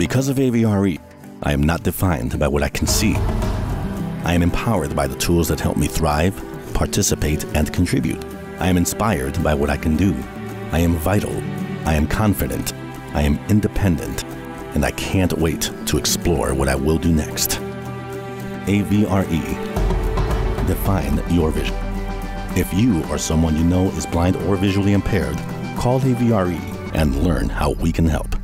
Because of AVRE, I am not defined by what I can see. I am empowered by the tools that help me thrive, participate, and contribute. I am inspired by what I can do. I am vital. I am confident. I am independent. And I can't wait to explore what I will do next. AVRE. Define your vision. If you or someone you know is blind or visually impaired, call AVRE and learn how we can help.